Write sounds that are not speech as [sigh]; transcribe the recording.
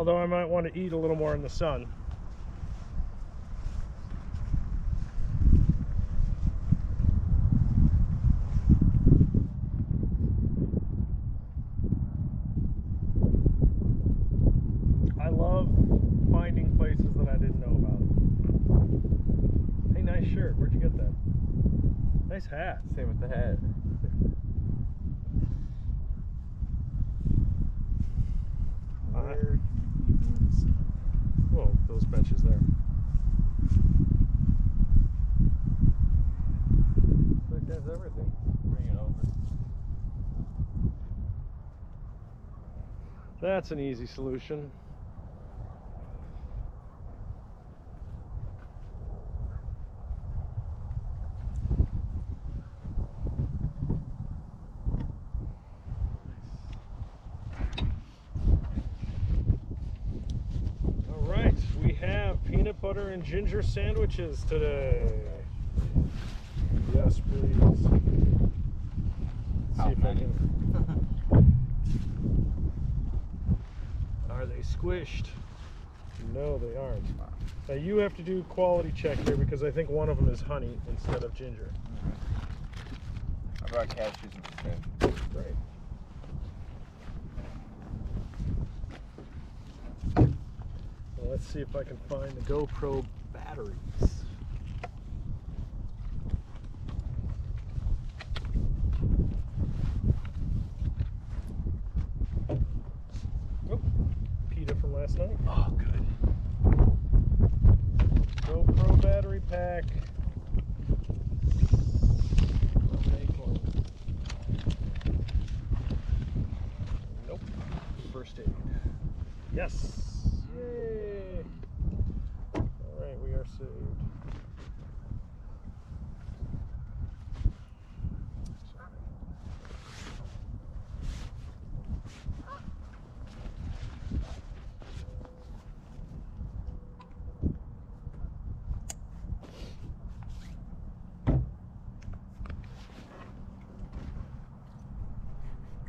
Although I might want to eat a little more in the sun. I love finding places that I didn't know about. Hey, nice shirt. Where'd you get that? Nice hat. Same with the hat. [laughs] Where you want to sit? Whoa, those benches there. That's everything. Bring it over. That's an easy solution. All right, we have peanut butter and ginger sandwiches today. Yes, please. See if I can. Are they squished? No, they aren't. Now you have to do quality check here because I think one of them is honey instead of ginger. I brought cashews instead. Great. Let's see if I can find the GoPro batteries. Oh, pita from last night. Oh, good. GoPro battery pack. Nope. First aid. Yes. Yay.